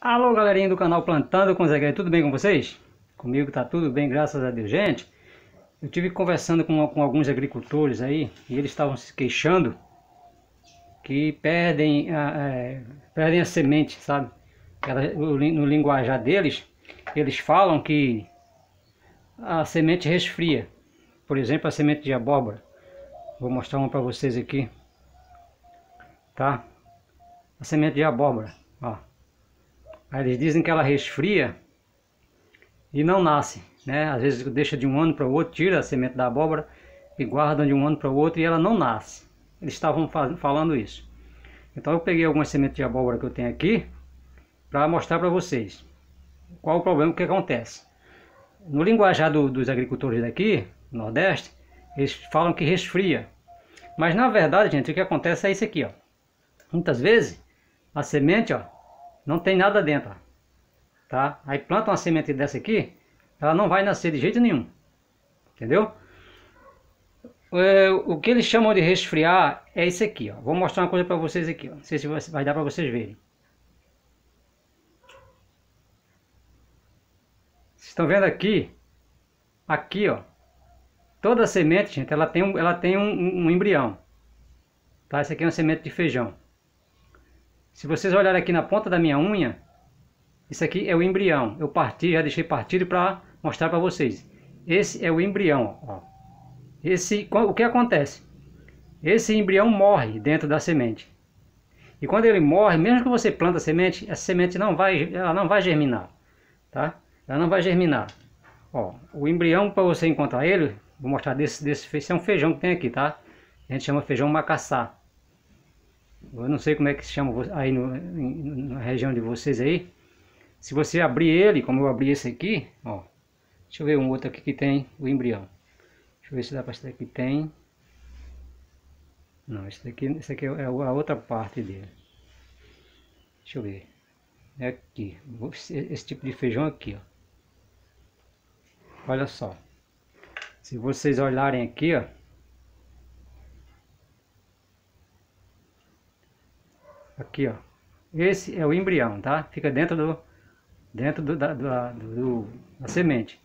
Alô galerinha do canal Plantando com Zé Guilherme, tudo bem com vocês? Comigo tá tudo bem, graças a Deus. Gente, eu tive conversando com, com alguns agricultores aí e eles estavam se queixando que perdem a, é, perdem a semente, sabe? No linguajar deles, eles falam que a semente resfria. Por exemplo, a semente de abóbora. Vou mostrar uma para vocês aqui. Tá? A semente de abóbora, ó. Aí eles dizem que ela resfria e não nasce, né? Às vezes deixa de um ano para o outro, tira a semente da abóbora e guardam de um ano para o outro e ela não nasce. Eles estavam falando isso. Então eu peguei algumas sementes de abóbora que eu tenho aqui para mostrar para vocês qual o problema que acontece. No linguajar do, dos agricultores daqui, no Nordeste, eles falam que resfria. Mas na verdade, gente, o que acontece é isso aqui, ó. Muitas vezes a semente, ó, não tem nada dentro. Tá? Aí planta uma semente dessa aqui, ela não vai nascer de jeito nenhum. Entendeu? É, o que eles chamam de resfriar é isso aqui. Ó. Vou mostrar uma coisa para vocês aqui. Ó. Não sei se vai dar para vocês verem. Vocês estão vendo aqui? Aqui, ó. Toda semente, gente, ela tem um, ela tem um, um embrião. Tá? Essa aqui é uma semente de feijão. Se vocês olharem aqui na ponta da minha unha, isso aqui é o embrião. Eu parti, já deixei partido para mostrar para vocês. Esse é o embrião. Ó. Esse, o que acontece? Esse embrião morre dentro da semente. E quando ele morre, mesmo que você planta a semente, essa semente não vai, ela não vai germinar, tá? Ela não vai germinar. Ó, o embrião para você encontrar ele, vou mostrar desse, desse, esse é um feijão que tem aqui, tá? A gente chama feijão macaçá. Eu não sei como é que se chama aí no, na região de vocês aí. Se você abrir ele, como eu abri esse aqui, ó. Deixa eu ver um outro aqui que tem o embrião. Deixa eu ver se dá para esse daqui tem. Não, esse daqui, esse aqui é a outra parte dele. Deixa eu ver. É aqui. Esse tipo de feijão aqui, ó. Olha só. Se vocês olharem aqui, ó. Aqui, ó. Esse é o embrião, tá? Fica dentro do dentro do, da, do, do, da semente.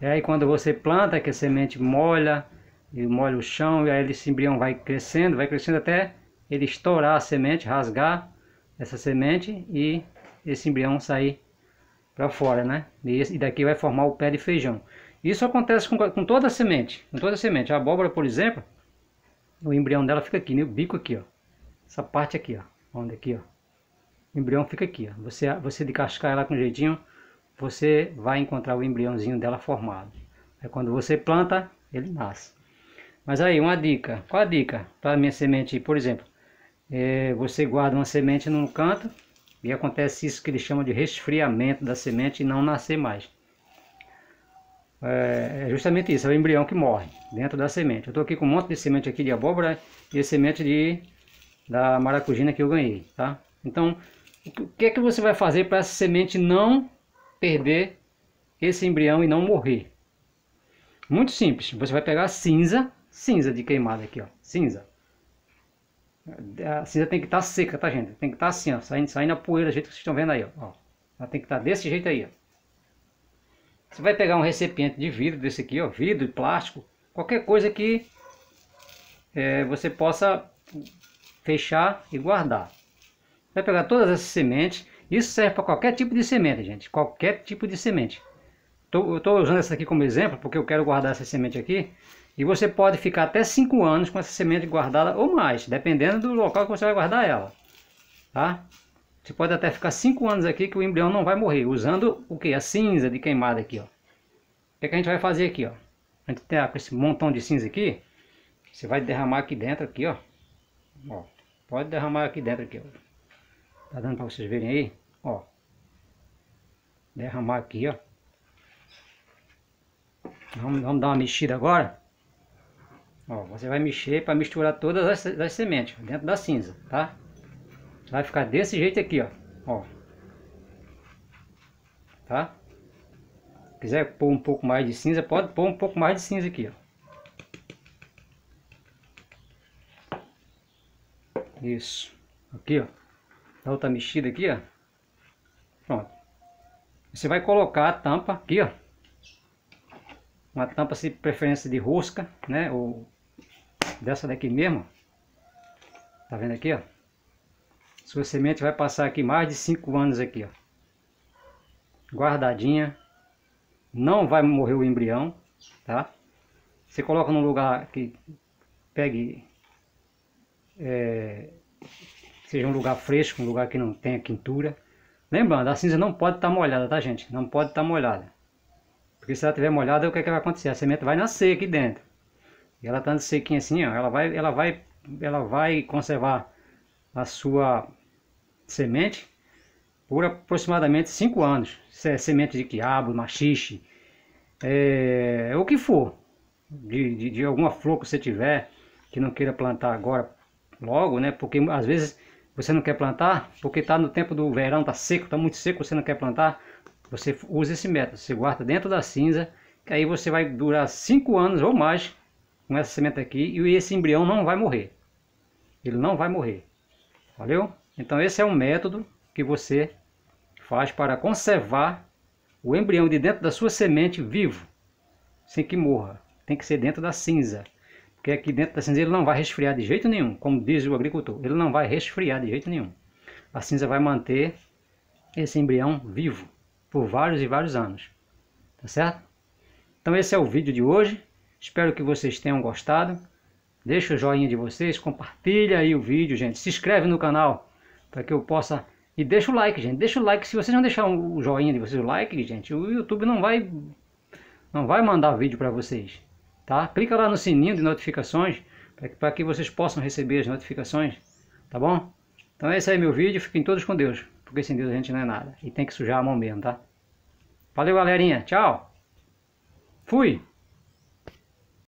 E aí quando você planta, que a semente molha, e molha o chão, e aí esse embrião vai crescendo, vai crescendo até ele estourar a semente, rasgar essa semente e esse embrião sair para fora, né? E, esse, e, daqui vai formar o pé de feijão. Isso acontece com, com toda a semente, com toda a semente. A abóbora, por exemplo, o embrião dela fica aqui, no bico aqui, ó. Essa parte aqui, ó. Onde aqui, ó. O embrião fica aqui, ó. Você, você descascar ela com jeitinho, você vai encontrar o embriãozinho dela formado. É quando você planta, ele nasce. Mas aí, uma dica. Qual a dica para minha semente, por exemplo? É, você guarda uma semente num canto e acontece isso que eles chamam de resfriamento da semente e não nascer mais. É, é justamente isso, é o embrião que morre dentro da semente. Eu estou aqui com um monte de semente aqui de abóbora e semente de da maracujina que eu ganhei, tá? Então, o que é que você vai fazer para essa semente não perder esse embrião e não morrer? Muito simples, você vai pegar cinza, cinza de queimada aqui, ó, cinza. A cinza tem que estar tá seca, tá gente? Tem que estar tá assim, ó, saindo, saindo a poeira, do jeito que vocês estão vendo aí, ó. Ela tem que estar tá desse jeito aí, ó. Você vai pegar um recipiente de vidro desse aqui, ó, vidro, plástico, qualquer coisa que é, você possa fechar e guardar. Vai pegar todas essas sementes. Isso serve para qualquer tipo de semente, gente. Qualquer tipo de semente. Tô, eu estou usando essa aqui como exemplo porque eu quero guardar essa semente aqui. E você pode ficar até 5 anos com essa semente guardada ou mais, dependendo do local que você vai guardar ela. Tá? Você pode até ficar 5 anos aqui que o embrião não vai morrer, usando o que? A cinza de queimada aqui, ó. O que, é que a gente vai fazer aqui, ó? A gente tem esse montão de cinza aqui, você vai derramar aqui dentro, aqui, ó. ó. Pode derramar aqui dentro aqui, ó. Tá dando para vocês verem aí? Ó. Derramar aqui, ó. Vamos, vamos dar uma mexida agora. Ó, você vai mexer para misturar todas as, as sementes dentro da cinza, tá? Vai ficar desse jeito aqui, ó. ó. Tá? Se quiser pôr um pouco mais de cinza, pode pôr um pouco mais de cinza aqui, ó. Isso. Aqui, ó. Dá outra mexida aqui, ó. Pronto. Você vai colocar a tampa aqui, ó. Uma tampa de preferência de rosca, né? Ou dessa daqui mesmo. Tá vendo aqui, ó? Sua semente vai passar aqui mais de 5 anos aqui, ó. Guardadinha. Não vai morrer o embrião, tá? Você coloca num lugar que pegue... É, seja um lugar fresco, um lugar que não tenha quintura. Lembrando, a cinza não pode estar tá molhada, tá gente? Não pode estar tá molhada. Porque se ela estiver molhada, o que, é que vai acontecer? A semente vai nascer aqui dentro. E ela estando sequinha assim, ó, ela vai, ela vai, ela vai conservar a sua semente por aproximadamente 5 anos. Se é semente de quiabo, machixe, é, o que for, de, de, de, alguma flor que você tiver, que não queira plantar agora, logo, né? Porque às vezes você não quer plantar, porque está no tempo do verão, está seco, está muito seco, você não quer plantar, você usa esse método, você guarda dentro da cinza, que aí você vai durar 5 anos ou mais com essa semente aqui e esse embrião não vai morrer. Ele não vai morrer. Valeu? Então esse é um método que você faz para conservar o embrião de dentro da sua semente vivo, sem que morra. Tem que ser dentro da cinza. Porque aqui dentro da cinza ele não vai resfriar de jeito nenhum, como diz o agricultor. Ele não vai resfriar de jeito nenhum. A cinza vai manter esse embrião vivo por vários e vários anos. Tá certo? Então esse é o vídeo de hoje. Espero que vocês tenham gostado. Deixa o joinha de vocês, compartilha aí o vídeo, gente. Se inscreve no canal para que eu possa... E deixa o like, gente. Deixa o like. Se vocês não deixar o joinha de vocês, o like, gente, o YouTube não vai, não vai mandar vídeo para vocês. Tá? Clica lá no sininho de notificações para que vocês possam receber as notificações. Tá bom? Então esse aí é meu vídeo. Fiquem todos com Deus. Porque sem Deus a gente não é nada. E tem que sujar a mão mesmo, tá? Valeu, galerinha. Tchau. Fui.